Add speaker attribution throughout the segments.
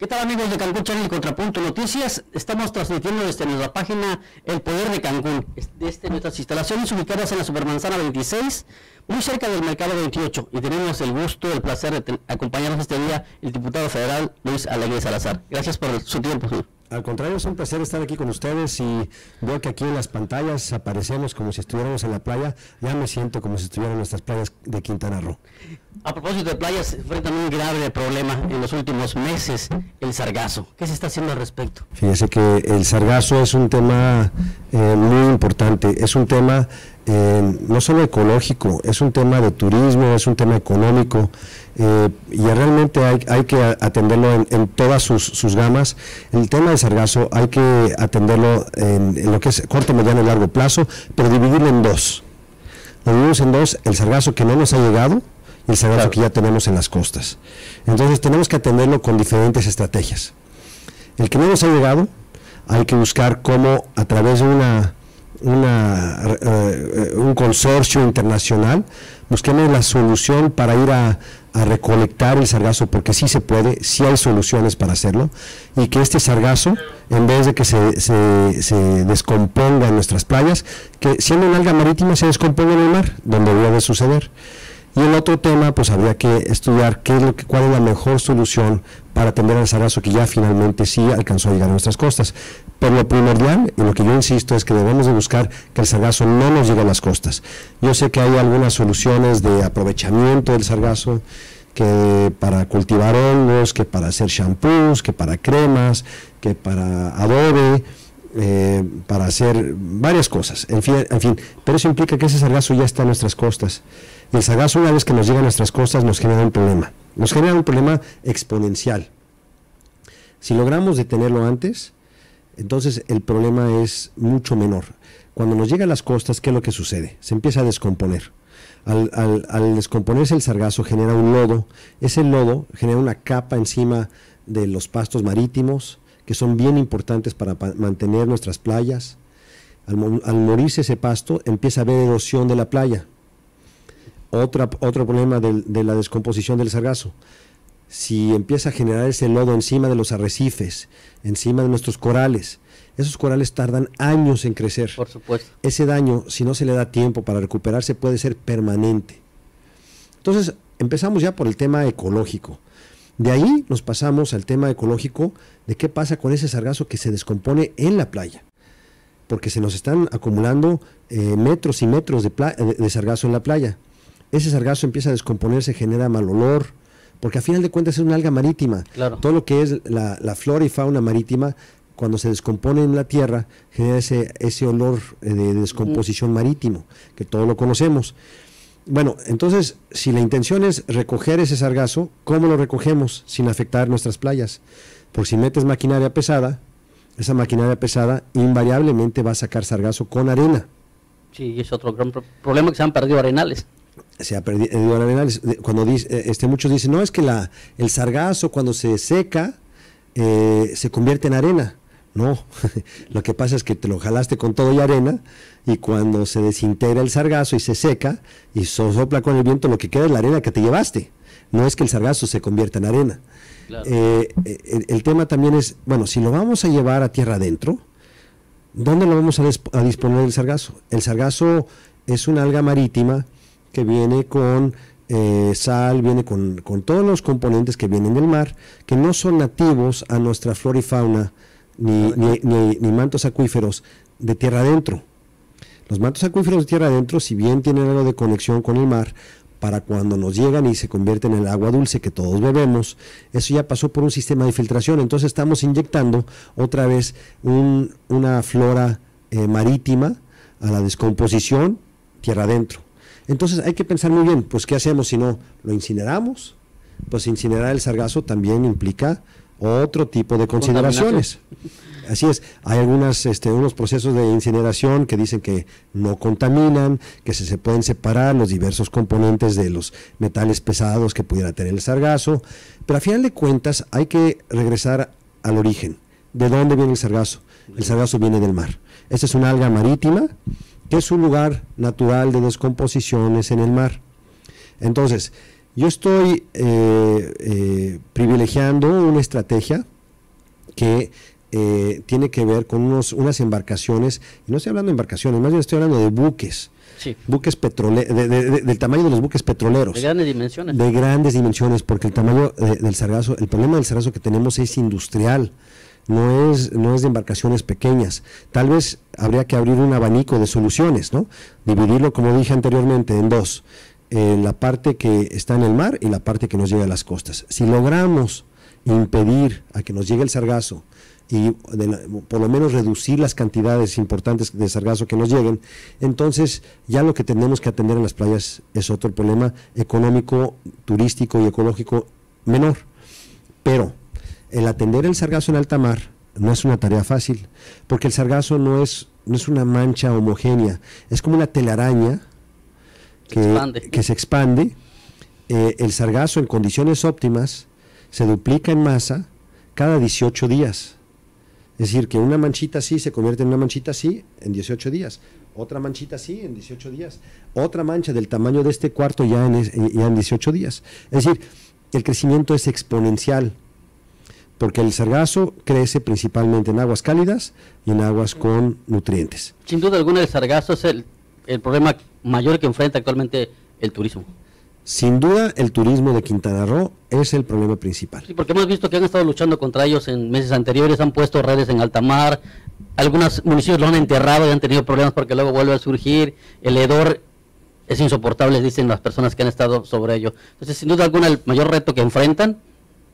Speaker 1: ¿Qué tal amigos de Cancún Channel Contrapunto Noticias? Estamos transmitiendo desde nuestra página El Poder de Cancún, desde nuestras instalaciones ubicadas en la Supermanzana 26, muy cerca del Mercado 28. Y tenemos el gusto, el placer de acompañarnos este día el diputado federal Luis Alegre Salazar. Gracias por su tiempo.
Speaker 2: Al contrario, es un placer estar aquí con ustedes y veo que aquí en las pantallas aparecemos como si estuviéramos en la playa. Ya me siento como si estuviera en nuestras playas de Quintana Roo.
Speaker 1: A propósito de playas, enfrentan un grave problema en los últimos meses, el sargazo. ¿Qué se está haciendo al respecto?
Speaker 2: Fíjese que el sargazo es un tema eh, muy importante, es un tema eh, no solo ecológico, es un tema de turismo, es un tema económico eh, y realmente hay, que atenderlo en, todas sus, gamas. El tema del sargazo hay que atenderlo en, lo que es corto, mediano y largo plazo, pero dividirlo en dos. Lo dividimos en dos, el sargazo que no nos ha llegado y el sargazo que ya tenemos en las costas. Entonces tenemos que atenderlo con diferentes estrategias. El que no nos ha llegado, hay que buscar cómo a través de una una, eh, un consorcio internacional, busquemos la solución para ir a, recolectar el sargazo, porque sí se puede, sí hay soluciones para hacerlo, y que este sargazo, en vez de que se, se, descomponga en nuestras playas, que siendo un alga marítima se descomponga en el mar, donde debe suceder. Y el otro tema, pues habría que estudiar qué es lo que, cuál es la mejor solución para atender al sargazo que ya finalmente sí alcanzó a llegar a nuestras costas. Pero lo primordial, y lo que yo insisto, es que debemos de buscar que el sargazo no nos llegue a las costas. Yo sé que hay algunas soluciones de aprovechamiento del sargazo, que para cultivar hongos, que para hacer shampoos, que para cremas, que para adobe, eh, para hacer varias cosas, en fin, en fin, pero eso implica que ese sargazo ya está en nuestras costas. El sargazo una vez que nos llega a nuestras costas nos genera un problema, nos genera un problema exponencial. Si logramos detenerlo antes, entonces el problema es mucho menor. Cuando nos llega a las costas, ¿qué es lo que sucede? Se empieza a descomponer. Al, al, descomponerse el sargazo genera un lodo, ese lodo genera una capa encima de los pastos marítimos, que son bien importantes para mantener nuestras playas. Al, morirse ese pasto, empieza a haber erosión de la playa. Otra, otro problema de, la descomposición del sargazo. Si empieza a generar ese lodo encima de los arrecifes, encima de nuestros corales, esos corales tardan años en crecer.
Speaker 1: Por supuesto.
Speaker 2: Ese daño, si no se le da tiempo para recuperarse, puede ser permanente. Entonces, empezamos ya por el tema ecológico. De ahí nos pasamos al tema ecológico de qué pasa con ese sargazo que se descompone en la playa. Porque se nos están acumulando eh, metros y metros de, sargazo en la playa. Ese sargazo empieza a descomponerse, genera mal olor, porque a final de cuentas es una alga marítima. Todo lo que es la, flora y fauna marítima, cuando se descompone en la tierra, genera ese, ese olor eh, de descomposición marítimo, que todos lo conocemos. Bueno, entonces, si la intención es recoger ese sargazo, ¿cómo lo recogemos sin afectar nuestras playas? Por si metes maquinaria pesada, esa maquinaria pesada invariablemente va a sacar sargazo con arena.
Speaker 1: Sí, es otro gran problema que se han perdido arenales.
Speaker 2: Se ha perdido arenales. Cuando dice, eh, este, muchos dicen, no, es que la, el sargazo cuando se seca eh, se convierte en arena. No, lo que pasa es que te lo jalaste con todo y arena y cuando se desintegra el sargazo y se seca y sopla con el viento, lo que queda es la arena que te llevaste. No es que el sargazo se convierta en arena. Eh, eh, el, tema también es, bueno, si lo vamos a llevar a tierra adentro, ¿dónde lo vamos a, disponer el sargazo? El sargazo es una alga marítima que viene con eh, sal, viene con, con, todos los componentes que vienen del mar, que no son nativos a nuestra flora y fauna ni, ni, mantos acuíferos de tierra adentro. Los mantos acuíferos de tierra adentro, si bien tienen algo de conexión con el mar, para cuando nos llegan y se convierten en el agua dulce que todos bebemos, eso ya pasó por un sistema de filtración. Entonces estamos inyectando otra vez una flora eh, marítima a la descomposición tierra adentro. Entonces hay que pensar muy bien, pues ¿qué hacemos si no lo incineramos? Pues incinerar el sargazo también implica otro tipo de consideraciones. Así es, hay algunas, este, unos procesos de incineración que dicen que no contaminan, que se, se, pueden separar los diversos componentes de los metales pesados que pudiera tener el sargazo, pero a final de cuentas hay que regresar al origen. ¿De dónde viene el sargazo? El sargazo viene del mar. Esta es una alga marítima que es un lugar natural de descomposiciones en el mar. Entonces, Yo estoy eh, eh, privilegiando una estrategia que eh, tiene que ver con unos, unas embarcaciones, y no estoy hablando de embarcaciones, más bien estoy hablando de buques. Buques petroleros, del tamaño de los buques petroleros.
Speaker 1: De grandes dimensiones.
Speaker 2: De grandes dimensiones, porque el tamaño del sargazo, el problema del sargazo que tenemos es industrial, no es, no es de embarcaciones pequeñas. Tal vez habría que abrir un abanico de soluciones, ¿no? Dividirlo, como dije anteriormente, en dos. Eh, la parte que está en el mar y la parte que nos llega a las costas. Si logramos impedir a que nos llegue el sargazo y por lo menos reducir las cantidades importantes de sargazo que nos lleguen, entonces ya lo que tenemos que atender en las playas es otro problema económico, turístico y ecológico menor. Pero el atender el sargazo en alta mar no es una tarea fácil, porque el sargazo no es, no es una mancha homogénea, es como una telaraña que, se expande. Eh, el sargazo en condiciones óptimas se duplica en masa cada 18 días. Es decir, que una manchita así se convierte en una manchita así en 18 días. Otra manchita así en 18 días. Otra mancha del tamaño de este cuarto ya en, ya en 18 días. Es decir, el crecimiento es exponencial. Porque el sargazo crece principalmente en aguas cálidas y en aguas con nutrientes.
Speaker 1: Sin duda alguna el sargazo es el, el problema mayor que enfrenta actualmente el turismo.
Speaker 2: Sin duda, el turismo de Quintana Roo es el problema principal.
Speaker 1: Sí, porque hemos visto que han estado luchando contra ellos en meses anteriores, han puesto redes en alta mar, algunos municipios lo han enterrado y han tenido problemas porque luego vuelve a surgir, el hedor es insoportable, dicen las personas que han estado sobre ello. Entonces, sin duda alguna, el mayor reto que enfrentan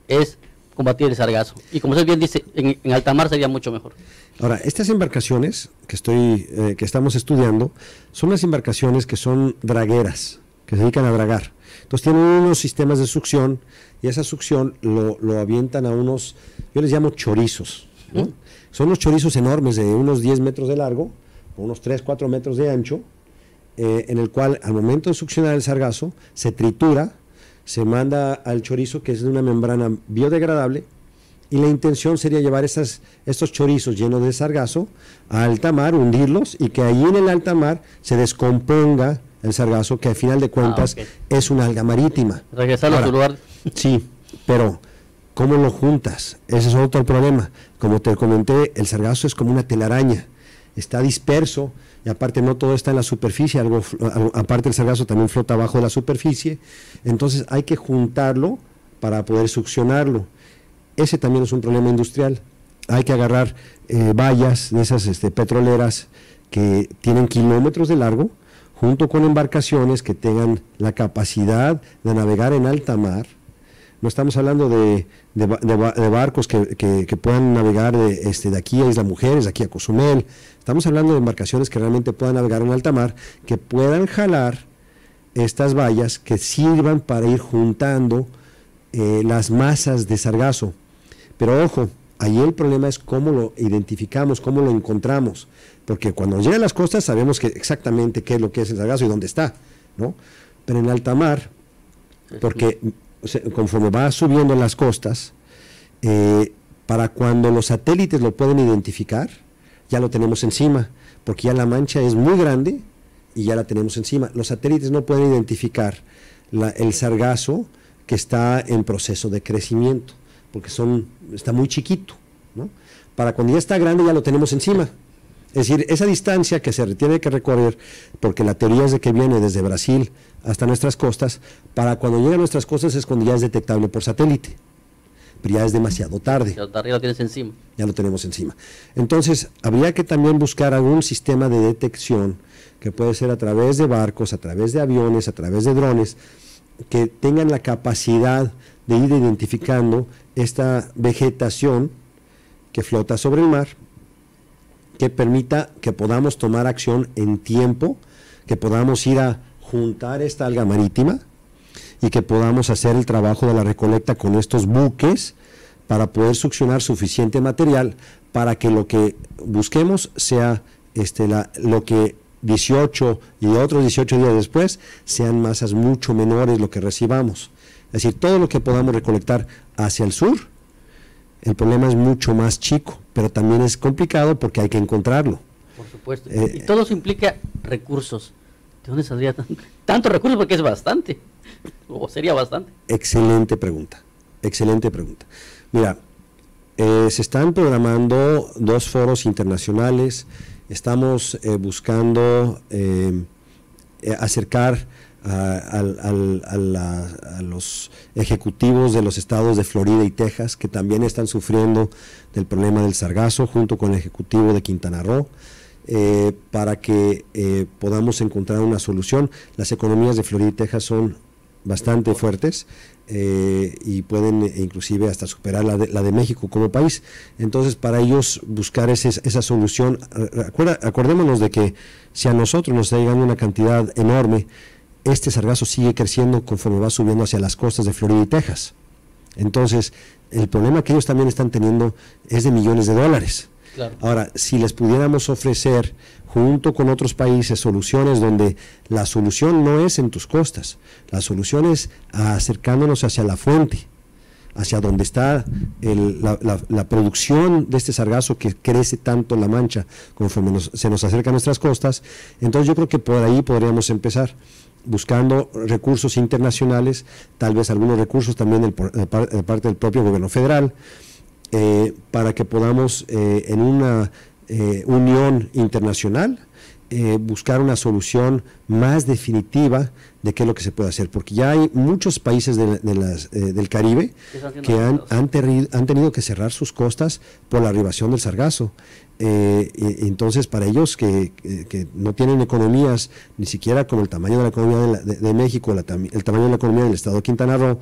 Speaker 1: es combatir el sargazo. Y como usted bien dice, en, alta mar sería mucho mejor.
Speaker 2: Ahora, estas embarcaciones que, estoy, eh, que estamos estudiando son las embarcaciones que son dragueras, que se dedican a dragar. Entonces tienen unos sistemas de succión y esa succión lo, avientan a unos, yo les llamo chorizos. Son unos chorizos enormes de unos 10 metros de largo, unos 3, 4 metros de ancho, eh, en el cual al momento de succionar el sargazo se tritura, se manda al chorizo que es de una membrana biodegradable y la intención sería llevar esas, estos chorizos llenos de sargazo a alta mar, hundirlos y que allí en el alta mar se descomponga el sargazo, que al final de cuentas ah, es una alga marítima.
Speaker 1: Regresarlo a su lugar.
Speaker 2: Sí, pero ¿cómo lo juntas? Ese es otro problema. Como te comenté, el sargazo es como una telaraña, está disperso y aparte no todo está en la superficie, algo, aparte el sargazo también flota abajo de la superficie, entonces hay que juntarlo para poder succionarlo. Ese también es un problema industrial. Hay que agarrar eh, vallas de esas este, petroleras que tienen kilómetros de largo, junto con embarcaciones que tengan la capacidad de navegar en alta mar. No estamos hablando de, barcos que, puedan navegar de, este, de aquí a Isla Mujeres, de aquí a Cozumel. Estamos hablando de embarcaciones que realmente puedan navegar en alta mar, que puedan jalar estas vallas que sirvan para ir juntando eh, las masas de sargazo. Pero ojo, ahí el problema es cómo lo identificamos, cómo lo encontramos porque cuando llega a las costas sabemos que exactamente qué es lo que es el sargazo y dónde está, ¿no? Pero en alta mar, porque conforme va subiendo las costas, eh, para cuando los satélites lo pueden identificar, ya lo tenemos encima, porque ya la mancha es muy grande y ya la tenemos encima. Los satélites no pueden identificar el sargazo que está en proceso de crecimiento, porque son, está muy chiquito. ¿no? Para cuando ya está grande ya lo tenemos encima. Es decir, esa distancia que se tiene que recorrer, porque la teoría es de que viene desde Brasil hasta nuestras costas, para cuando llega a nuestras costas es cuando ya es detectable por satélite. Pero ya es demasiado tarde.
Speaker 1: Ya lo tienes encima.
Speaker 2: Ya lo tenemos encima. Entonces, habría que también buscar algún sistema de detección que puede ser a través de barcos, a través de aviones, a través de drones, que tengan la capacidad de ir identificando esta vegetación que flota sobre el mar que permita que podamos tomar acción en tiempo, que podamos ir a juntar esta alga marítima y que podamos hacer el trabajo de la recolecta con estos buques para poder succionar suficiente material para que lo que busquemos sea este, la, lo que 18 y otros 18 días después sean masas mucho menores lo que recibamos. Es decir, todo lo que podamos recolectar hacia el sur, el problema es mucho más chico pero también es complicado porque hay que encontrarlo.
Speaker 1: Por supuesto. Eh, y todo eso implica recursos. ¿De dónde saldría tanto, recursos? Porque es bastante. ¿O sería bastante?
Speaker 2: Excelente pregunta, excelente pregunta. Mira, eh, se están programando dos foros internacionales, estamos eh, buscando eh, acercar a, los ejecutivos de los estados de Florida y Texas, que también están sufriendo del problema del sargazo, junto con el ejecutivo de Quintana Roo. Para que podamos encontrar una solución. Las economías de Florida y Texas son bastante fuertes eh, y pueden eh, inclusive hasta superar la de, la de, México como país. Entonces, para ellos buscar esa solución, acordémonos de que si a nosotros nos está llegando una cantidad enorme, este sargazo sigue creciendo conforme va subiendo hacia las costas de Florida y Texas. Entonces, el problema que ellos también están teniendo es de millones de dólares. Ahora, si les pudiéramos ofrecer junto con otros países soluciones donde la solución no es en tus costas, la solución es acercándonos hacia la fuente, hacia donde está la, producción de este sargazo que crece tanto en la mancha conforme se nos acerca a nuestras costas. Entonces yo creo que por ahí podríamos empezar buscando recursos internacionales, tal vez algunos recursos también de parte del propio gobierno federal, eh, para que podamos eh, en una eh, unión internacional, eh, buscar una solución más definitiva de qué es lo que se puede hacer, porque ya hay muchos países de, las, eh, del Caribe que han, han, tenido que cerrar sus costas por la arribación del sargazo. entonces, para ellos que, no tienen economías, ni siquiera como el tamaño de la economía de, México, el tamaño de la economía del estado de Quintana Roo,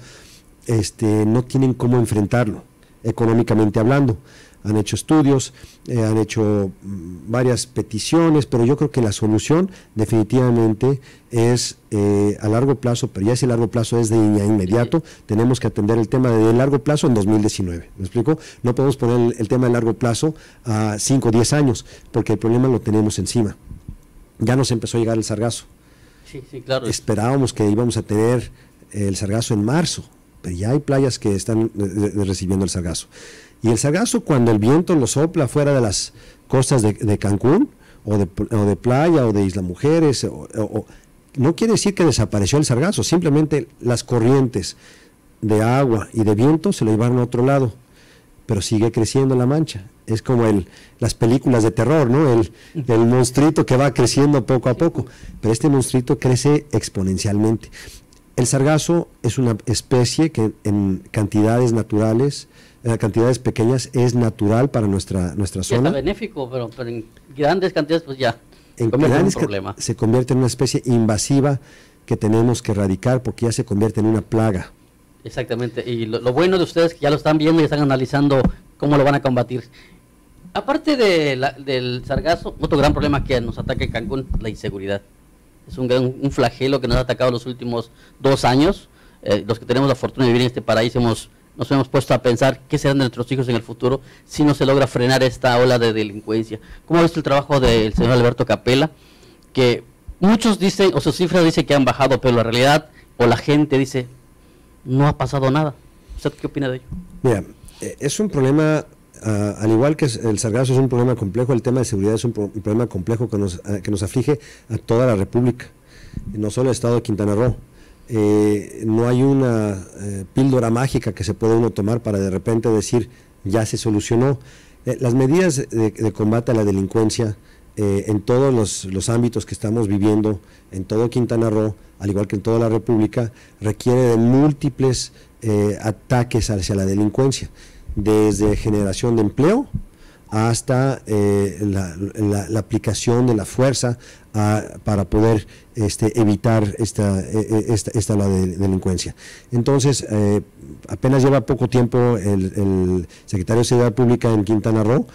Speaker 2: este, no tienen cómo enfrentarlo, económicamente hablando han hecho estudios, eh, han hecho mm, varias peticiones, pero yo creo que la solución definitivamente es eh, a largo plazo, pero ya si largo plazo es de inmediato, tenemos que atender el tema de largo plazo en 2019. ¿Me explico? No podemos poner el, tema de largo plazo a 5 o 10 años, porque el problema lo tenemos encima. Ya nos empezó a llegar el sargazo.
Speaker 1: Sí, sí, claro.
Speaker 2: Esperábamos que íbamos a tener el sargazo en marzo, pero ya hay playas que están eh, recibiendo el sargazo. Y el sargazo cuando el viento lo sopla fuera de las costas de, Cancún o de, playa o de Isla Mujeres, no quiere decir que desapareció el sargazo, simplemente las corrientes de agua y de viento se lo llevaron a otro lado, pero sigue creciendo la mancha. Es como el, las películas de terror, ¿no? El, el monstruito que va creciendo poco a poco, pero este monstruito crece exponencialmente. El sargazo es una especie que en cantidades naturales en cantidades pequeñas es natural para nuestra, nuestra zona.
Speaker 1: Es benéfico, pero, en grandes cantidades pues ya
Speaker 2: en grandes problema. se convierte en una especie invasiva que tenemos que erradicar porque ya se convierte en una plaga.
Speaker 1: Exactamente, y lo, bueno de ustedes es que ya lo están viendo y están analizando cómo lo van a combatir. Aparte de del sargazo, otro gran problema que nos ataca en Cancún, la inseguridad. Es un, un flagelo que nos ha atacado los últimos dos años. Eh, los que tenemos la fortuna de vivir en este paraíso hemos nos hemos puesto a pensar qué serán de nuestros hijos en el futuro si no se logra frenar esta ola de delincuencia. ¿Cómo ha visto el trabajo del señor Alberto Capela? Que muchos dicen, o sus cifras dicen que han bajado, pero la realidad, o la gente dice, no ha pasado nada. ¿Usted qué opina de ello?
Speaker 2: Mira, eh, es un problema, ah, al igual que el sargazo es un problema complejo, el tema de seguridad es un, problema complejo que nos, ah, que nos aflige a toda la República, no solo el Estado de Quintana Roo. Eh, no hay una eh, píldora mágica que se puede uno tomar para de repente decir ya se solucionó. Eh, las medidas de, combate a la delincuencia en todos los, ámbitos que estamos viviendo, en todo Quintana Roo, al igual que en toda la República, requiere de múltiples ataques hacia la delincuencia, desde generación de empleo, hasta eh, la, aplicación de la fuerza ah, para poder este, evitar esta, e, e, esta, esta la delincuencia. Entonces, eh, apenas lleva poco tiempo el, secretario de Seguridad Pública en Quintana Roo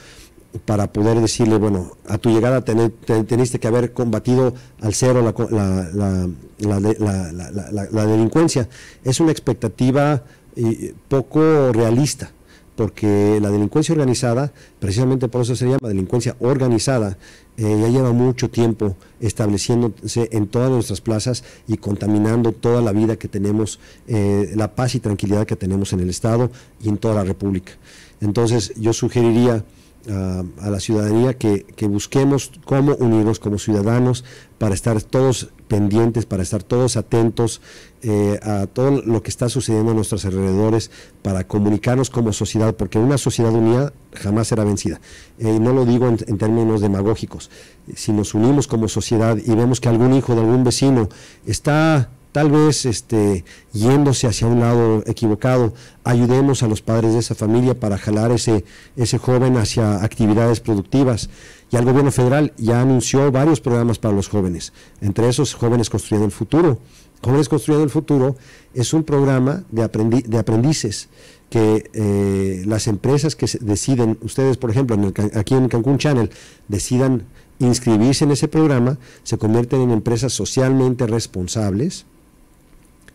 Speaker 2: para poder decirle, bueno, a tu llegada teniste que haber combatido al cero la, la delincuencia. Es una expectativa eh, poco realista porque la delincuencia organizada, precisamente por eso se llama delincuencia organizada, eh, ya lleva mucho tiempo estableciéndose en todas nuestras plazas y contaminando toda la vida que tenemos, eh, la paz y tranquilidad que tenemos en el Estado y en toda la República. Entonces yo sugeriría ah, a la ciudadanía que, busquemos cómo unirnos como ciudadanos para estar todos pendientes, para estar todos atentos eh, a todo lo que está sucediendo a nuestros alrededores, para comunicarnos como sociedad, porque una sociedad unida jamás será vencida. Eh, y no lo digo en, términos demagógicos. Si nos unimos como sociedad y vemos que algún hijo de algún vecino está tal vez este, yéndose hacia un lado equivocado, ayudemos a los padres de esa familia para jalar ese, ese joven hacia actividades productivas. Y el gobierno federal ya anunció varios programas para los jóvenes, entre esos Jóvenes Construyendo el Futuro. Jóvenes Construyendo el Futuro es un programa de, de aprendices que eh, las empresas que deciden, ustedes por ejemplo aquí en Cancún Channel, decidan inscribirse en ese programa, se convierten en empresas socialmente responsables,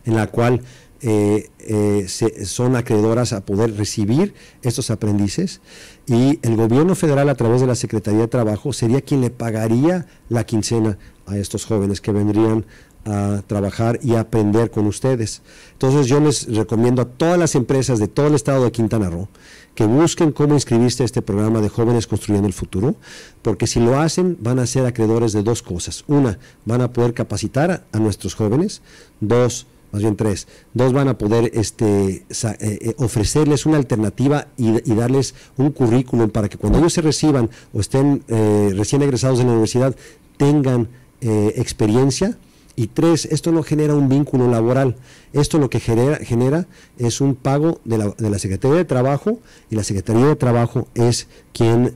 Speaker 2: en la cual eh, eh, son acreedoras a poder recibir estos aprendices y el gobierno federal a través de la Secretaría de Trabajo sería quien le pagaría la quincena a estos jóvenes que vendrían a trabajar y aprender con ustedes. Entonces yo les recomiendo a todas las empresas de todo el estado de Quintana Roo que busquen cómo inscribirse a este programa de jóvenes construyendo el futuro, porque si lo hacen van a ser acreedores de dos cosas. Una, van a poder capacitar a nuestros jóvenes. Dos, más bien tres. Dos van a poder este, eh, eh, ofrecerles una alternativa y, darles un currículum para que cuando ellos se reciban o estén eh, recién egresados de la universidad tengan experiencia. Y tres, esto no genera un vínculo laboral. Esto lo que genera, genera es un pago de la, Secretaría de Trabajo y la Secretaría de Trabajo es quien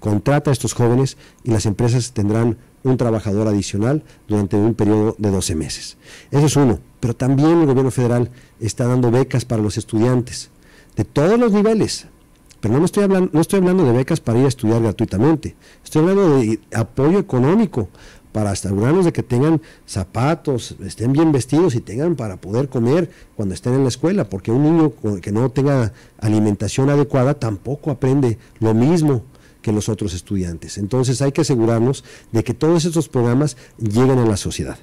Speaker 2: contrata a estos jóvenes y las empresas tendrán un trabajador adicional durante un periodo de 12 meses. Eso es uno. Pero también el gobierno federal está dando becas para los estudiantes de todos los niveles. Pero no estoy hablando, no estoy hablando de becas para ir a estudiar gratuitamente. Estoy hablando de apoyo económico para asegurarnos de que tengan zapatos, estén bien vestidos y tengan para poder comer cuando estén en la escuela, porque un niño que no tenga alimentación adecuada tampoco aprende lo mismo que los otros estudiantes. Entonces hay que asegurarnos de que todos estos programas lleguen a la sociedad.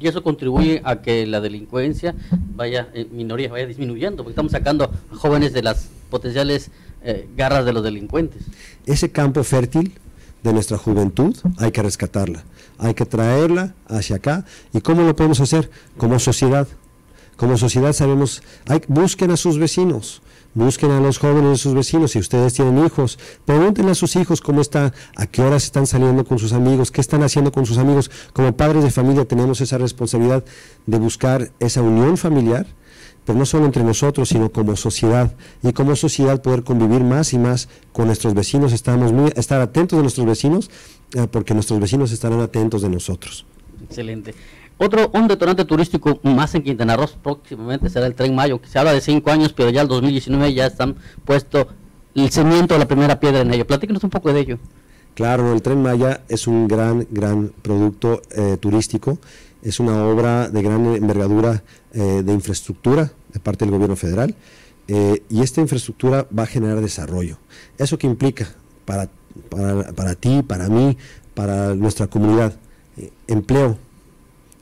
Speaker 1: Y eso contribuye a que la delincuencia vaya, en minoría, vaya disminuyendo, porque estamos sacando a jóvenes de las potenciales eh, garras de los delincuentes.
Speaker 2: Ese campo fértil de nuestra juventud hay que rescatarla, hay que traerla hacia acá. ¿Y cómo lo podemos hacer? Como sociedad. Como sociedad sabemos, hay, busquen a sus vecinos, busquen a los jóvenes de sus vecinos, si ustedes tienen hijos, pregúntenle a sus hijos cómo está, a qué horas están saliendo con sus amigos, qué están haciendo con sus amigos. Como padres de familia tenemos esa responsabilidad de buscar esa unión familiar, pero no solo entre nosotros, sino como sociedad, y como sociedad poder convivir más y más con nuestros vecinos, estamos muy, estar atentos de nuestros vecinos, eh, porque nuestros vecinos estarán atentos de nosotros.
Speaker 1: Excelente. Otro, un detonante turístico más en Quintana Roo próximamente será el Tren Mayo, que se habla de cinco años, pero ya el 2019 ya están puesto el cimiento, la primera piedra en ello. Platícanos un poco de ello.
Speaker 2: Claro, el Tren Maya es un gran, gran producto eh, turístico, es una obra de gran envergadura eh, de infraestructura de parte del gobierno federal eh, y esta infraestructura va a generar desarrollo. ¿Eso qué implica para, para, para ti, para mí, para nuestra comunidad? empleo,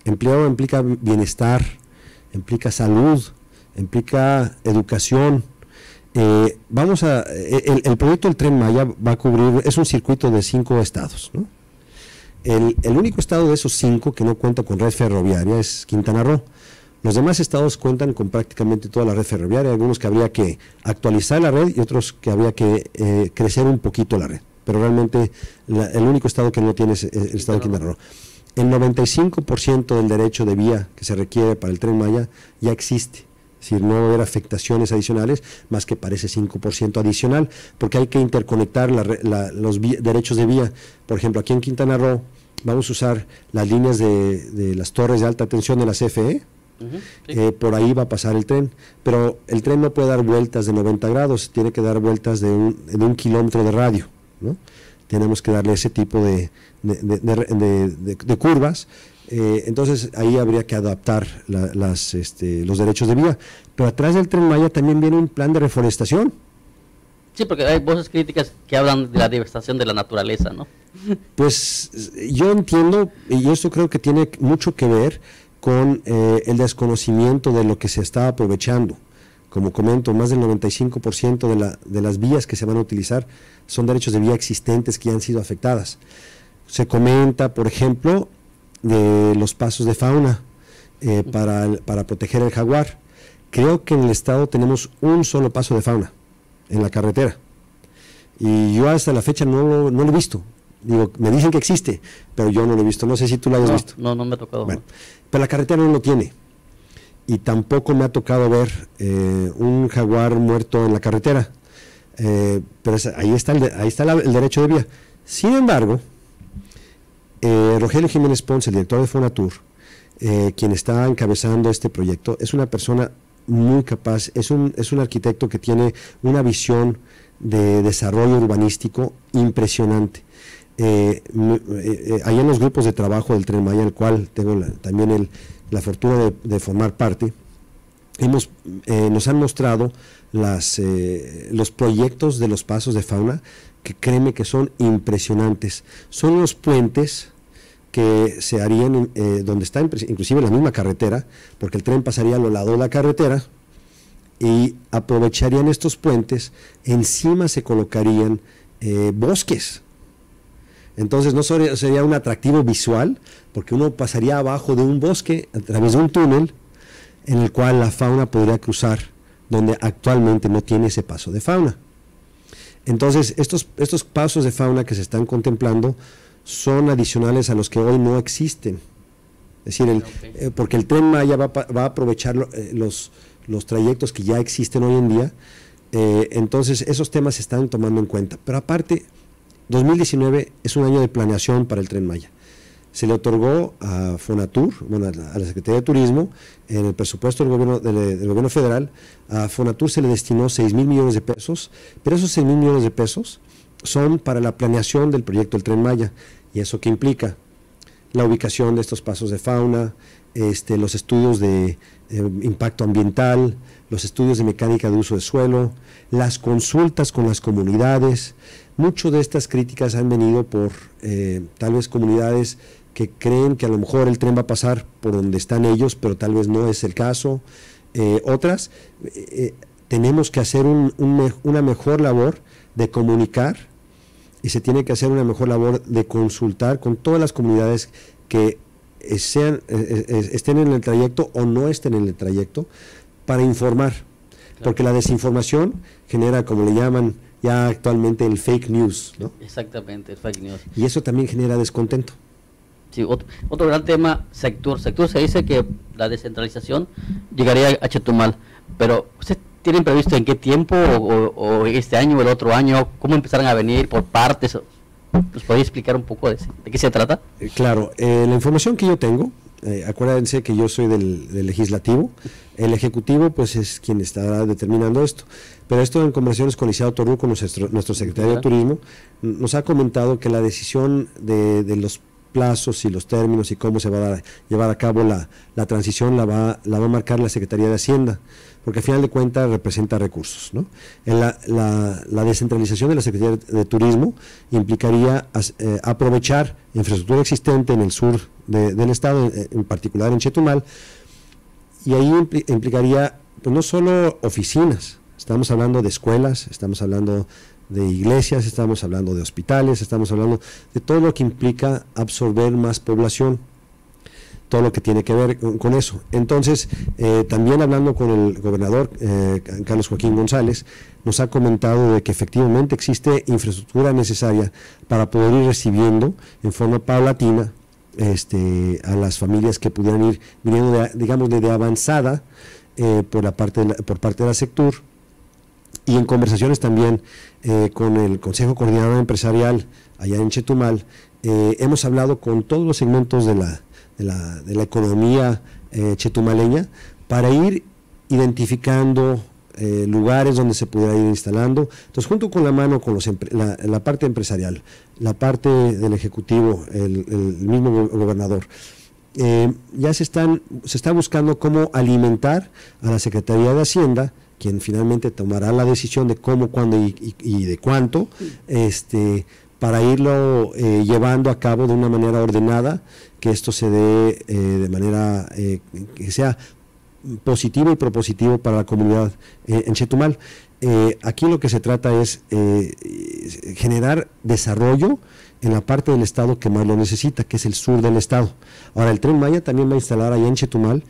Speaker 2: Empleo implica bienestar, implica salud, implica educación. Eh, vamos a, eh, el, proyecto del Tren Maya va a cubrir, es un circuito de cinco estados. El, único estado de esos cinco que no cuenta con red ferroviaria es Quintana Roo. Los demás estados cuentan con prácticamente toda la red ferroviaria, algunos que habría que actualizar la red y otros que habría que eh, crecer un poquito la red. Pero realmente el único estado que no tiene es el estado de Quintana Roo el 95% del derecho de vía que se requiere para el tren Maya ya existe. Es decir, no va a haber afectaciones adicionales más que para ese 5% adicional, porque hay que interconectar los derechos de vía. Por ejemplo, aquí en Quintana Roo vamos a usar las líneas de, las torres de alta tensión de la CFE, eh, por ahí va a pasar el tren, pero el tren no puede dar vueltas de 90 grados, tiene que dar vueltas de un, de un kilómetro de radio. ¿no? tenemos que darle ese tipo de, de, curvas. Eh, entonces ahí habría que adaptar las, este, los derechos de vía. Pero atrás del tren Maya también viene un plan de reforestación.
Speaker 1: Sí, porque hay voces críticas que hablan de la devastación de la naturaleza, ¿no?
Speaker 2: Pues yo entiendo, y esto creo que tiene mucho que ver con eh, el desconocimiento de lo que se está aprovechando. Como comento, más del 95% de, la, de las vías que se van a utilizar son derechos de vía existentes que ya han sido afectadas. Se comenta, por ejemplo, de los pasos de fauna eh, para, para proteger el jaguar. Creo que en el estado tenemos un solo paso de fauna en la carretera. Y yo hasta la fecha no lo, no lo he visto. Digo, me dicen que existe, pero yo no lo he visto. No sé si tú lo hayas visto.
Speaker 1: No, no me ha tocado.
Speaker 2: Bueno, pero la carretera no lo tiene. Y tampoco me ha tocado ver eh, un jaguar muerto en la carretera. Eh, pero ahí está, el, ahí está el derecho de vía. Sin embargo, eh, Rogelio Jiménez Ponce, el director de Fonatur, quien está encabezando este proyecto, es una persona muy capaz, es un, es un arquitecto que tiene una visión de desarrollo urbanístico impresionante. Eh, eh, ahí en los grupos de trabajo del Tren Maya, el cual tengo también la fortuna de, formar parte, hemos, eh, nos han mostrado las, los proyectos de los pasos de fauna que créeme que son impresionantes. Son los puentes que se harían donde está inclusive la misma carretera, porque el tren pasaría a lo lado de la carretera y aprovecharían estos puentes, encima se colocarían bosques entonces no sería un atractivo visual, porque uno pasaría abajo de un bosque a través de un túnel en el cual la fauna podría cruzar, donde actualmente no tiene ese paso de fauna. Entonces, estos, estos pasos de fauna que se están contemplando son adicionales a los que hoy no existen. Es decir, eh, porque el tren Maya va, va a aprovechar eh, los, los trayectos que ya existen hoy en día, eh, entonces esos temas se están tomando en cuenta. Pero aparte, 2019 es un año de planeación para el Tren Maya. Se le otorgó a Fonatur, bueno, a la Secretaría de Turismo, en el presupuesto del gobierno, del, gobierno federal, a Fonatur se le destinó 6 mil millones de pesos, pero esos 6 mil millones de pesos son para la planeación del proyecto del Tren Maya. ¿Y eso qué implica? La ubicación de estos pasos de fauna, este, los estudios de eh, impacto ambiental, los estudios de mecánica de uso de suelo, las consultas con las comunidades, Muchas de estas críticas han venido por eh, tal vez comunidades que creen que a lo mejor el tren va a pasar por donde están ellos, pero tal vez no es el caso. Eh, otras, tenemos que hacer una mejor labor de comunicar y se tiene que hacer una mejor labor de consultar con todas las comunidades que sean, estén en el trayecto o no estén en el trayecto para informar. Porque la desinformación genera, como le llaman, ya actualmente el fake news, ¿no?
Speaker 1: Exactamente, el fake news.
Speaker 2: Y eso también genera descontento.
Speaker 1: Sí, otro, otro gran tema, sector. Sector se dice que la descentralización llegaría a Chetumal, pero ¿ustedes tienen previsto en qué tiempo, o, este año o el otro año, cómo empezarán a venir por partes? ¿Nos podría explicar un poco de, qué se trata?
Speaker 2: Eh, claro, eh, la información que yo tengo, eh, acuérdense que yo soy del, legislativo, el ejecutivo pues es quien está determinando esto. Pero esto en conversaciones con Liceo Torruco, nuestro, nuestro secretario de Turismo, nos ha comentado que la decisión de, los plazos y los términos y cómo se va a llevar a cabo la, transición la va, a marcar la Secretaría de Hacienda, porque al final de cuentas representa recursos. la, descentralización de la Secretaría de Turismo implicaría eh, aprovechar infraestructura existente en el sur del estado, en, particular en Chetumal, y ahí implicaría pues, no solo oficinas, Estamos hablando de escuelas, estamos hablando de iglesias, estamos hablando de hospitales, estamos hablando de todo lo que implica absorber más población, todo lo que tiene que ver con, eso. Entonces, eh, también hablando con el gobernador eh, Carlos Joaquín González, nos ha comentado de que efectivamente existe infraestructura necesaria para poder ir recibiendo en forma paulatina este, a las familias que pudieran ir viniendo, de, digamos, de, avanzada eh, por, la parte por parte de la sector y en conversaciones también eh, con el Consejo Coordinador Empresarial allá en Chetumal, eh, hemos hablado con todos los segmentos de la, de la, de la economía eh, chetumaleña para ir identificando lugares donde se pudiera ir instalando. Entonces, junto con la mano con los la, la, parte empresarial, la parte del Ejecutivo, el mismo gobernador, ya se, están, se está buscando cómo alimentar a la Secretaría de Hacienda quien finalmente tomará la decisión de cómo, cuándo y, de cuánto, este, para irlo eh, llevando a cabo de una manera ordenada, que esto se dé eh, de manera eh, que sea positivo y propositivo para la comunidad en Chetumal. aquí lo que se trata es, generar desarrollo en la parte del estado que más lo necesita, que es el sur del estado. Ahora, el tren Maya también va a instalar allá en Chetumal,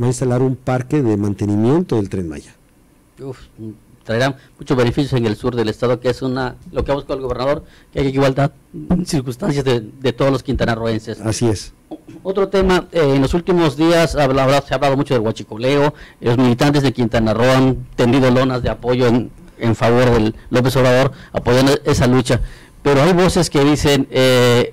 Speaker 2: va a instalar un parque de mantenimiento del tren Maya.
Speaker 1: Uf, traerá muchos beneficios en el sur del estado, que es una lo que ha buscado el gobernador, que hay igualdad en circunstancias de, todos los quintanarroenses.
Speaker 2: Así es.
Speaker 1: Otro tema, eh, en los últimos días se ha hablado mucho del huachicoleo, los militantes de Quintana Roo han tendido lonas de apoyo en, en favor del López Obrador, apoyando esa lucha pero hay voces que dicen, eh,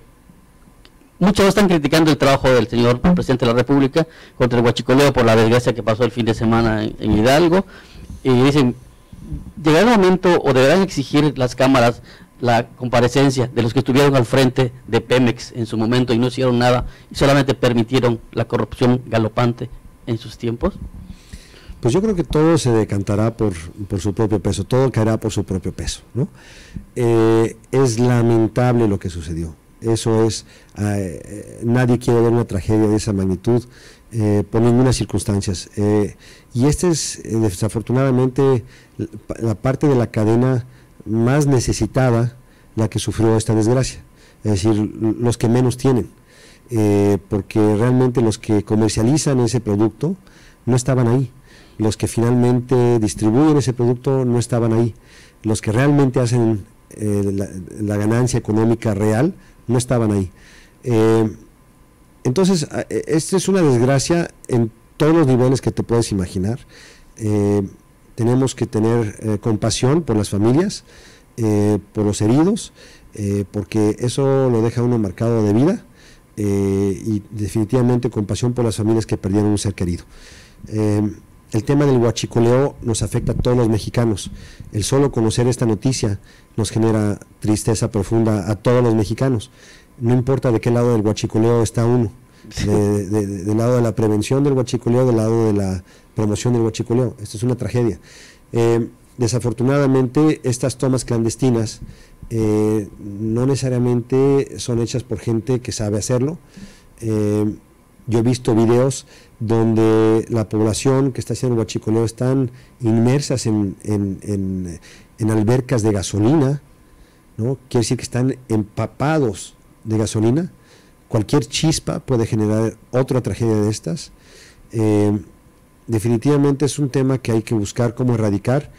Speaker 1: muchos están criticando el trabajo del señor presidente de la República contra el huachicoleo por la desgracia que pasó el fin de semana en, Hidalgo, y dicen, llegará el momento o deberán exigir las cámaras la comparecencia de los que estuvieron al frente de Pemex en su momento y no hicieron nada y solamente permitieron la corrupción galopante en sus tiempos?
Speaker 2: Pues yo creo que todo se decantará por, su propio peso, todo caerá por su propio peso. ¿no? Eh, es lamentable lo que sucedió. Eso es, eh, nadie quiere ver una tragedia de esa magnitud eh, por ninguna circunstancia. y esta es desafortunadamente la parte de la cadena más necesitada, la que sufrió esta desgracia. Es decir, los que menos tienen. porque realmente los que comercializan ese producto no estaban ahí los que finalmente distribuyen ese producto no estaban ahí, los que realmente hacen eh, la, ganancia económica real no estaban ahí. Eh, entonces, e, esta es una desgracia en todos los niveles que te puedes imaginar. Eh, tenemos que tener compasión por las familias, por los heridos, porque eso lo deja uno marcado de vida y definitivamente compasión por las familias que perdieron un ser querido el tema del huachicoleo nos afecta a todos los mexicanos. El solo conocer esta noticia nos genera tristeza profunda a todos los mexicanos. No importa de qué lado del huachicoleo está uno, del lado de la prevención del huachicoleo, del lado de la promoción del huachicoleo. Esto es una tragedia. Eh, desafortunadamente, estas tomas clandestinas eh, no necesariamente son hechas por gente que sabe hacerlo. Eh, yo he visto videos donde la población que está haciendo huachicoleo están inmersas en, albercas de gasolina, ¿no? quiere decir que están empapados de gasolina. Cualquier chispa puede generar otra tragedia de estas. Eh, definitivamente es un tema que hay que buscar cómo erradicar,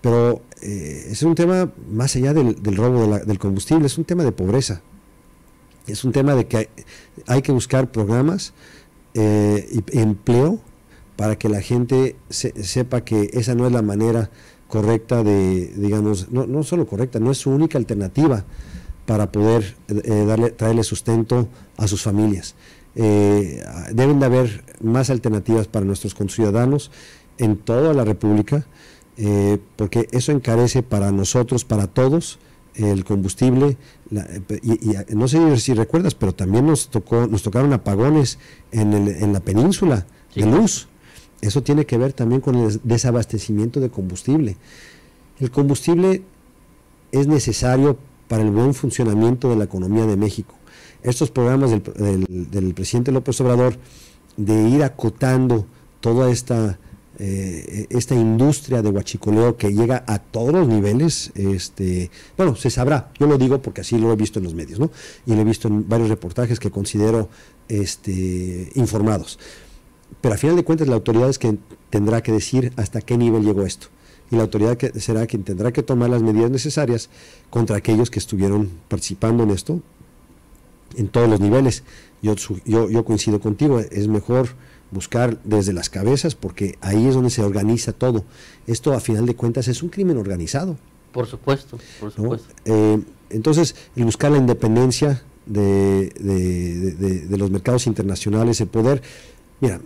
Speaker 2: pero eh, es un tema más allá del, robo del combustible, es un tema de pobreza. Es un tema de que hay que buscar programas eh, y empleo para que la gente sepa que esa no es la manera correcta de, digamos, no, no solo correcta, no es su única alternativa para poder eh, darle, traerle sustento a sus familias. Eh, deben de haber más alternativas para nuestros conciudadanos en toda la República, porque eso encarece para nosotros, para todos, el combustible, y, no sé si recuerdas, pero también nos tocó, nos tocaron apagones en, el, en la península de luz. Eso tiene que ver también con el desabastecimiento de combustible. El combustible es necesario para el buen funcionamiento de la economía de México. Estos programas del, presidente López Obrador de ir acotando toda esta eh, esta industria de huachicoleo que llega a todos los niveles, este, bueno, se sabrá, yo lo digo porque así lo he visto en los medios, ¿no? Y lo he visto en varios reportajes que considero este, informados. Pero a final de cuentas la autoridad es quien tendrá que decir hasta qué nivel llegó esto. Y la autoridad que, será quien tendrá que tomar las medidas necesarias contra aquellos que estuvieron participando en esto en todos los niveles. Yo, yo, yo coincido contigo, es mejor buscar desde las cabezas, porque ahí es donde se organiza todo. Esto, a final de cuentas, es un crimen organizado.
Speaker 1: Por supuesto, por supuesto.
Speaker 2: Eh, entonces, el buscar la independencia de, de, los mercados internacionales, el poder. Mira,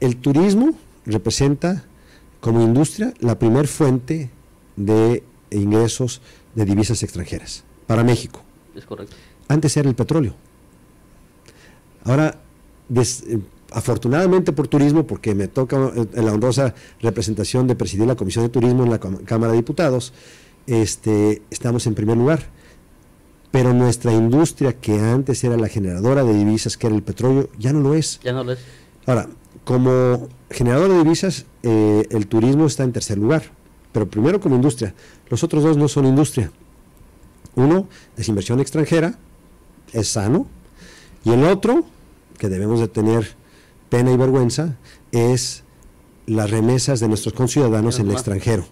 Speaker 2: el turismo representa como industria la primer fuente de ingresos de divisas extranjeras para México.
Speaker 1: Es correcto.
Speaker 2: Antes era el petróleo. Ahora, eh, afortunadamente por turismo, porque me toca eh, la honrosa representación de presidir la Comisión de Turismo en la Cámara de Diputados, este, estamos en primer lugar. Pero nuestra industria, que antes era la generadora de divisas, que era el petróleo, ya no lo es.
Speaker 1: Ya no lo es.
Speaker 2: Ahora, como generador de divisas, eh, el turismo está en tercer lugar, pero primero como industria. Los otros dos no son industria, Uno es inversión extranjera, es sano, y el otro, que debemos de tener pena y vergüenza, es las remesas de nuestros conciudadanos en el extranjero.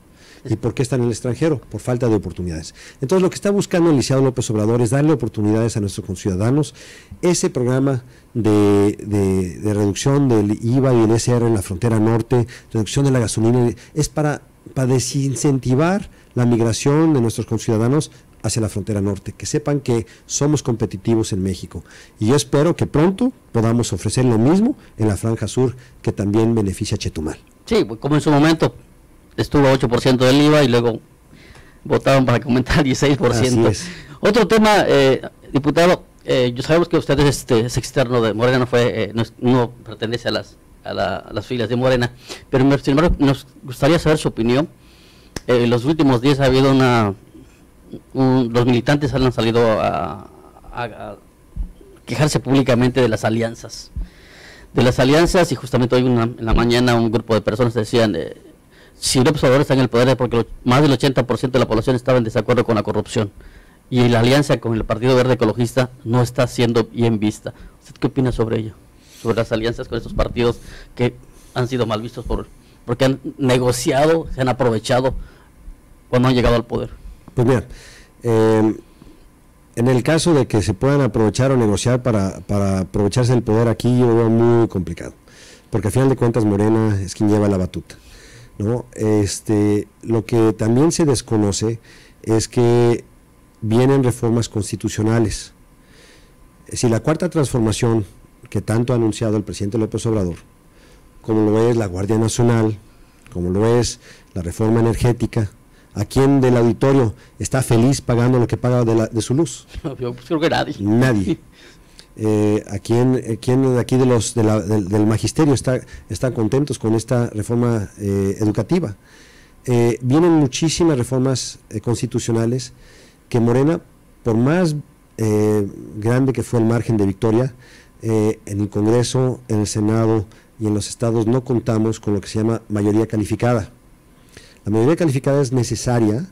Speaker 2: ¿Y por qué están en el extranjero? Por falta de oportunidades. Entonces, lo que está buscando el Lisiado López Obrador es darle oportunidades a nuestros conciudadanos. Ese programa de, de, reducción del IVA y el SR en la frontera norte, reducción de la gasolina, es para, para desincentivar la migración de nuestros conciudadanos hacia la frontera norte, que sepan que somos competitivos en México. Y yo espero que pronto podamos ofrecer lo mismo en la franja sur, que también beneficia a Chetumal.
Speaker 1: Sí, como en su momento estuvo 8% del IVA y luego votaron para que aumentara 16%. Otro tema, eh, diputado, eh, sabemos que usted es, este, externo de Morena, no, fue, eh, no, pertenece a las, a, las filas de Morena, pero sin embargo nos gustaría saber su opinión. en los últimos días ha habido una... los militantes han salido a, quejarse públicamente de las alianzas. De las alianzas y justamente hoy en la mañana un grupo de personas decían... Eh, si López Obrador está en el poder es porque más del 80% de la población estaba en desacuerdo con la corrupción. Y la alianza con el Partido Verde Ecologista no está siendo bien vista. ¿Usted qué opina sobre ello? Sobre las alianzas con estos partidos que han sido mal vistos por porque han negociado, se han aprovechado cuando han llegado al poder.
Speaker 2: Pues mira, eh, en el caso de que se puedan aprovechar o negociar para, para aprovecharse del poder aquí, yo veo muy complicado. Porque al final de cuentas Morena es quien lleva la batuta. ¿no? Este, lo que también se desconoce es que vienen reformas constitucionales. Si la cuarta transformación que tanto ha anunciado el presidente López Obrador, como lo es la Guardia Nacional, como lo es la reforma energética, ¿a quién del auditorio está feliz pagando lo que paga de, la, de su luz?
Speaker 1: Yo creo que nadie.
Speaker 2: Nadie. eh, a quién, eh, de aquí de los, del, magisterio está, están contentos con esta reforma eh, educativa. Vienen muchísimas reformas constitucionales que Morena, por más grande que fue el margen de victoria, en el Congreso, en el Senado y en los estados no contamos con lo que se llama mayoría calificada. La mayoría calificada es necesaria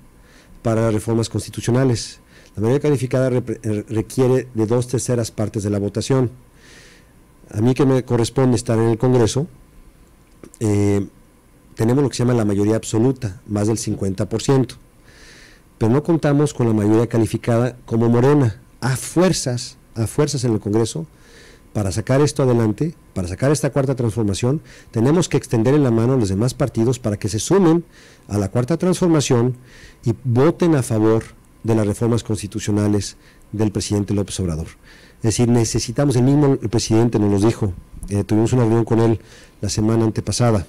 Speaker 2: para las reformas constitucionales la mayoría calificada eh, requiere de dos terceras partes de la votación. A mí que me corresponde estar en el Congreso, eh, tenemos lo que se llama la mayoría absoluta, más del 50%, pero no contamos con la mayoría calificada como Morena, a fuerzas, a fuerzas en el Congreso, para sacar esto adelante, para sacar esta cuarta transformación, tenemos que extender en la mano a los demás partidos para que se sumen a la cuarta transformación y voten a favor de las reformas constitucionales del presidente López Obrador. Es decir, necesitamos, el mismo presidente nos lo dijo, eh, tuvimos una reunión con él la semana antepasada,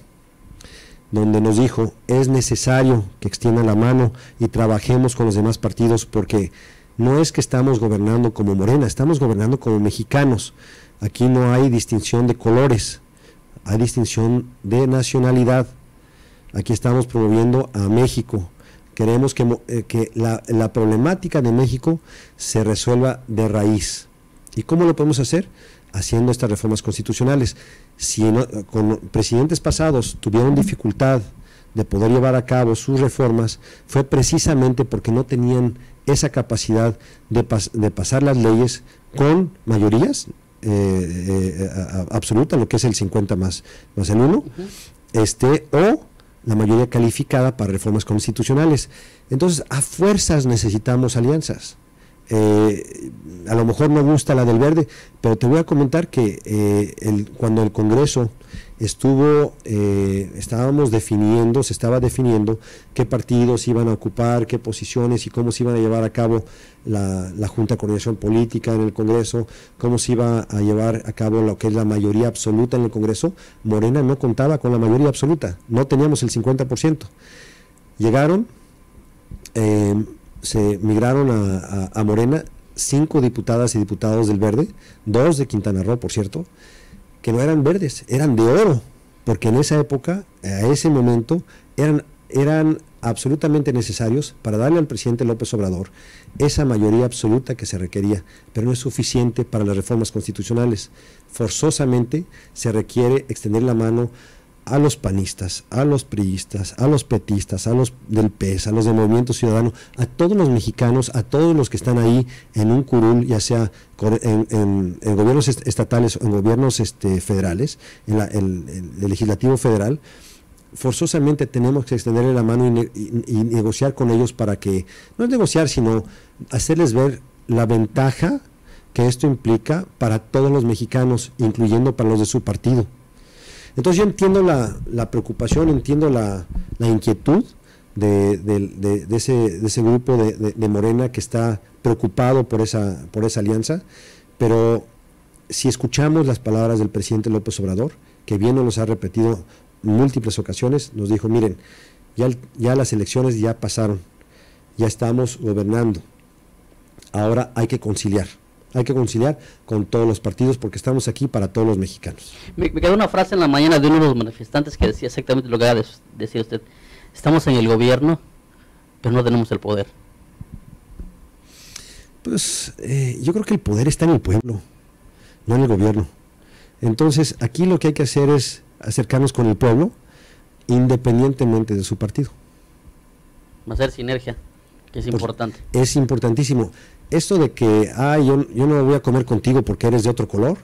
Speaker 2: donde nos dijo, es necesario que extienda la mano y trabajemos con los demás partidos porque no es que estamos gobernando como Morena, estamos gobernando como mexicanos. Aquí no hay distinción de colores, hay distinción de nacionalidad. Aquí estamos promoviendo a México, Queremos que, eh, la, problemática de México se resuelva de raíz. ¿Y cómo lo podemos hacer? Haciendo estas reformas constitucionales. Si con presidentes pasados tuvieron dificultad de poder llevar a cabo sus reformas, fue precisamente porque no tenían esa capacidad de, pasar las leyes con mayorías eh, eh, absoluta, lo que es el 50 más, más el 1, este, o la mayoría calificada para reformas constitucionales. Entonces, a fuerzas necesitamos alianzas. Eh, a lo mejor no gusta la del verde, pero te voy a comentar que eh, cuando el Congreso estuvo, eh, estábamos definiendo, se estaba definiendo qué partidos iban a ocupar, qué posiciones y cómo se iban a llevar a cabo la, Junta de Coordinación Política en el Congreso, cómo se iba a llevar a cabo lo que es la mayoría absoluta en el Congreso, Morena no contaba con la mayoría absoluta, no teníamos el 50%. Llegaron, se migraron a, a Morena cinco diputadas y diputados del Verde, dos de Quintana Roo, por cierto, que no eran verdes, eran de oro, porque en esa época, a ese momento, eran, eran absolutamente necesarios para darle al presidente López Obrador esa mayoría absoluta que se requería, pero no es suficiente para las reformas constitucionales. Forzosamente se requiere extender la mano a los panistas, a los priistas, a los petistas, a los del PES, a los del Movimiento Ciudadano, a todos los mexicanos, a todos los que están ahí en un curul, ya sea en, gobiernos estatales o en gobiernos este, federales, en el, legislativo federal, forzosamente tenemos que extenderle la mano y, negociar con ellos para que, no es negociar, sino hacerles ver la ventaja que esto implica para todos los mexicanos, incluyendo para los de su partido. Entonces yo entiendo la, preocupación, entiendo la, inquietud de, ese, grupo de, Morena que está preocupado por esa, por esa alianza, pero si escuchamos las palabras del presidente López Obrador, que bien nos ha repetido múltiples ocasiones, nos dijo, miren, ya las elecciones ya pasaron, ya estamos gobernando, ahora hay que conciliar hay que conciliar con todos los partidos porque estamos aquí para todos los mexicanos.
Speaker 1: Me, quedó una frase en la mañana de uno de los manifestantes que decía exactamente lo que decía usted. Estamos en el gobierno, pero no tenemos el poder.
Speaker 2: Pues eh, yo creo que el poder está en el pueblo, no en el gobierno. Entonces aquí lo que hay que hacer es acercarnos con el pueblo independientemente de su partido.
Speaker 1: Hacer sinergia, que es importante.
Speaker 2: Es importantísimo esto de que, ay, yo, yo no voy a comer contigo porque eres de otro color,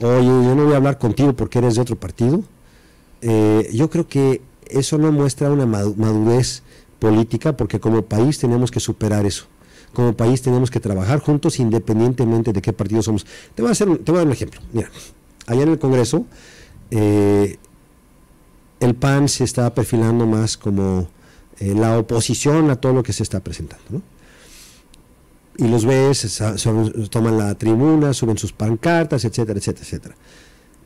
Speaker 2: o yo, no voy a hablar contigo porque eres de otro partido, eh, yo creo que eso no muestra una madurez política porque como país tenemos que superar eso. Como país tenemos que trabajar juntos independientemente de qué partido somos. Te voy a, hacer, te voy a dar un ejemplo. Mira, allá en el Congreso, eh, el PAN se está perfilando más como eh, la oposición a todo lo que se está presentando. ¿no? Y los ves, toman la tribuna, suben sus pancartas, etcétera, etcétera, etcétera.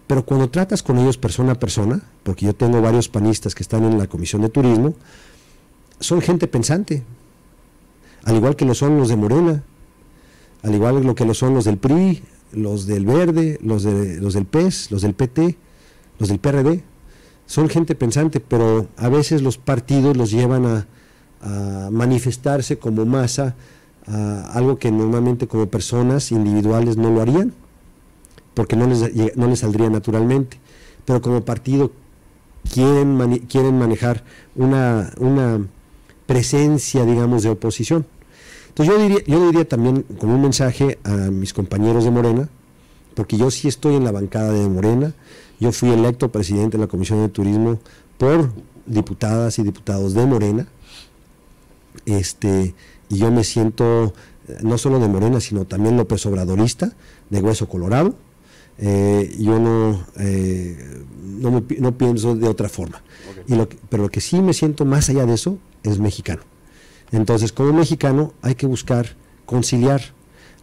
Speaker 2: Pero cuando tratas con ellos persona a persona, porque yo tengo varios panistas que están en la Comisión de Turismo, son gente pensante, al igual que lo son los de Morena, al igual que lo son los del PRI, los del Verde, los, de, los del PES, los del PT, los del PRD. Son gente pensante, pero a veces los partidos los llevan a manifestarse como masa algo que normalmente como personas individuales no lo harían, porque no les, no les saldría naturalmente. Pero como partido quieren, quieren manejar una, una presencia, digamos, de oposición. Entonces yo diría, yo diría también como un mensaje a mis compañeros de Morena, porque yo sí estoy en la bancada de Morena, yo fui electo presidente de la Comisión de Turismo por diputadas y diputados de Morena, este, y yo me siento eh, no solo de Morena, sino también López Obradorista, de Hueso Colorado. Eh, yo no, eh, no, pienso de otra forma. Y lo pero lo que sí me siento más allá de eso es mexicano. Entonces, como mexicano, hay que buscar conciliar,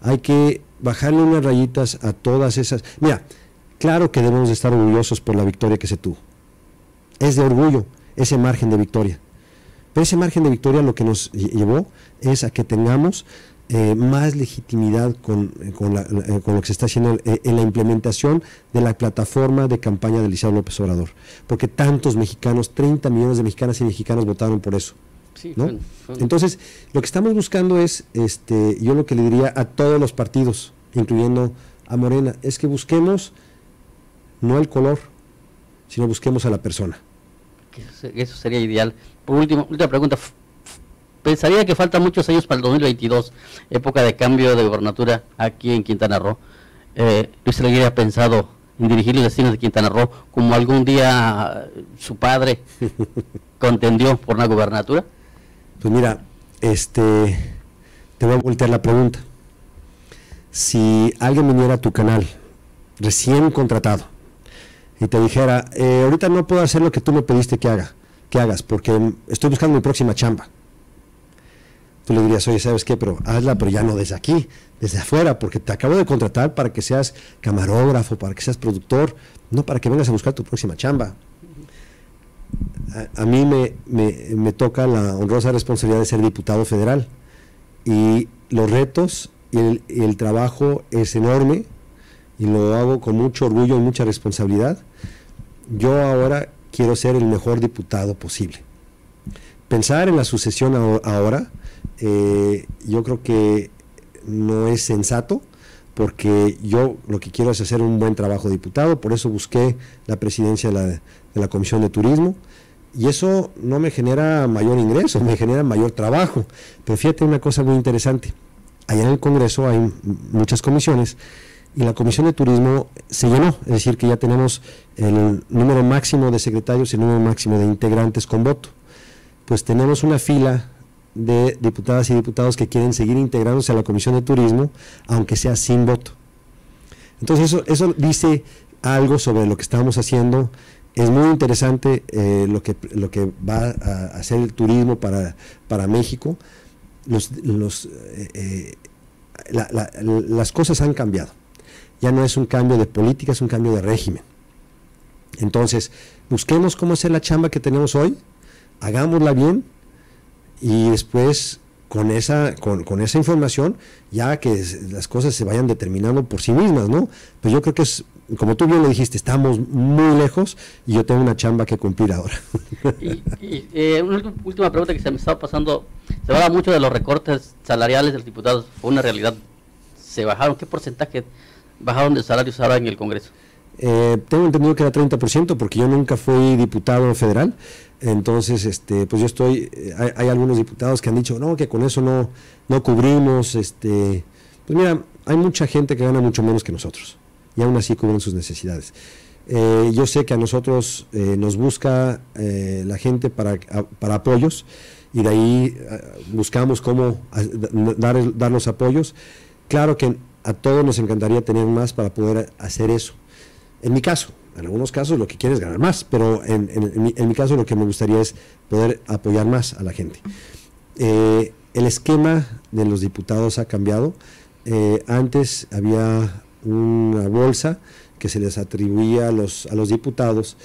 Speaker 2: hay que bajarle unas rayitas a todas esas. Mira, claro que debemos de estar orgullosos por la victoria que se tuvo. Es de orgullo ese margen de victoria. Pero ese margen de victoria lo que nos llevó es a que tengamos eh, más legitimidad con, eh, eh, con, lo que se está haciendo en la implementación de la plataforma de campaña de Liceo López Obrador. Porque tantos mexicanos, 30 millones de mexicanas y mexicanos votaron por eso. Entonces, lo que estamos buscando es, este, yo lo que le diría a todos los partidos, incluyendo a Morena, es que busquemos no el color, sino busquemos a la persona.
Speaker 1: Eso sería ideal. Por último, última pregunta. Pensaría que faltan muchos años para el 2022, época de cambio de gobernatura aquí en Quintana Roo. Eh, Luis Alegría ha pensado en dirigir los destinos de Quintana Roo como algún día su padre contendió por una gobernatura.
Speaker 2: Pues mira, este, te voy a voltear la pregunta. Si alguien viniera a tu canal recién contratado y te dijera, eh, ahorita no puedo hacer lo que tú me pediste que haga, que hagas, porque estoy buscando mi próxima chamba. Tú le dirías, oye, ¿sabes qué? Pero hazla, pero ya no desde aquí, desde afuera, porque te acabo de contratar para que seas camarógrafo, para que seas productor, no para que vengas a buscar tu próxima chamba. A, mí me, me, toca la honrosa responsabilidad de ser diputado federal y los retos y el trabajo es enorme y lo hago con mucho orgullo y mucha responsabilidad. Yo ahora quiero ser el mejor diputado posible. Pensar en la sucesión ahora, eh, yo creo que no es sensato, porque yo lo que quiero es hacer un buen trabajo diputado, por eso busqué la presidencia de la, de la Comisión de Turismo, y eso no me genera mayor ingreso, me genera mayor trabajo. Pero fíjate una cosa muy interesante, allá en el Congreso hay muchas comisiones, y la Comisión de Turismo se llenó, es decir, que ya tenemos el número máximo de secretarios y el número máximo de integrantes con voto. Pues tenemos una fila de diputadas y diputados que quieren seguir integrándose a la Comisión de Turismo, aunque sea sin voto. Entonces eso, eso dice algo sobre lo que estamos haciendo. Es muy interesante eh, lo, que, lo que va a hacer el turismo para, para México. Eh, eh la, la, las cosas han cambiado. Ya no es un cambio de política, es un cambio de régimen. Entonces, busquemos cómo hacer la chamba que tenemos hoy, hagámosla bien y después con esa, con, con, esa información, ya que las cosas se vayan determinando por sí mismas, ¿no? Pues yo creo que es, como tú bien le dijiste, estamos muy lejos y yo tengo una chamba que cumplir ahora.
Speaker 1: Y, y eh, una última pregunta que se me estaba pasando, se habla mucho de los recortes salariales de los diputados, fue una realidad, ¿se bajaron? ¿Qué porcentaje bajaron de salarios ahora en el Congreso?
Speaker 2: Eh, tengo entendido que era 30% porque yo nunca fui diputado federal, entonces este pues yo estoy eh, hay, hay, algunos diputados que han dicho no que con eso no no cubrimos este pues mira hay mucha gente que gana mucho menos que nosotros y aún así cubren sus necesidades. Eh, yo sé que a nosotros eh, nos busca la gente para, para apoyos y de ahí buscamos cómo dar, dar los apoyos. Claro que a todos nos encantaría tener más para poder hacer eso en mi caso, en algunos casos lo que quiero es ganar más, pero en, en, en, mi, en mi, caso lo que me gustaría es poder apoyar más a la gente. Eh, el esquema de los diputados ha cambiado. Eh, antes había una bolsa que se les atribuía a los, a los diputados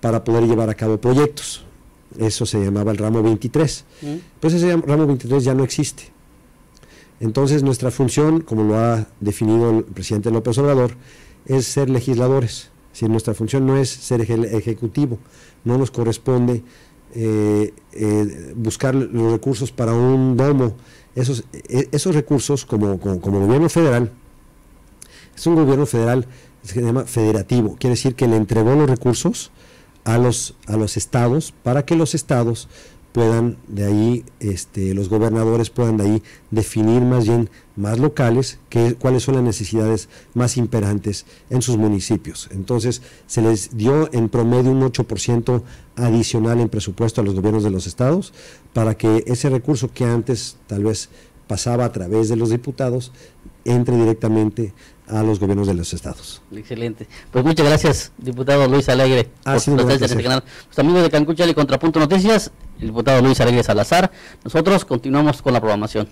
Speaker 2: para poder llevar a cabo proyectos. Eso se llamaba el ramo 23. ¿Mm? Pues ese ramo 23 ya no existe. Entonces nuestra función, como lo ha definido el presidente López Obrador, es ser legisladores. Si nuestra función no es ser ejecutivo, no nos corresponde eh, eh, buscar los recursos para un domo. Esos, eh, esos recursos, como, como, como, gobierno federal, es un gobierno federal se llama federativo, quiere decir que le entregó los recursos a los, a los estados para que los estados puedan de ahí, este, los gobernadores puedan de ahí definir más bien más locales cuáles son las necesidades más imperantes en sus municipios. Entonces se les dio en promedio un 8% adicional en presupuesto a los gobiernos de los estados para que ese recurso que antes tal vez pasaba a través de los diputados entre directamente a los gobiernos de los estados.
Speaker 1: Excelente. Pues muchas gracias, diputado Luis Alegre.
Speaker 2: Ha por sido
Speaker 1: en este canal. Los amigos de Cancún, Chale, Contrapunto Noticias, el diputado Luis Alegre Salazar. Nosotros continuamos con la programación.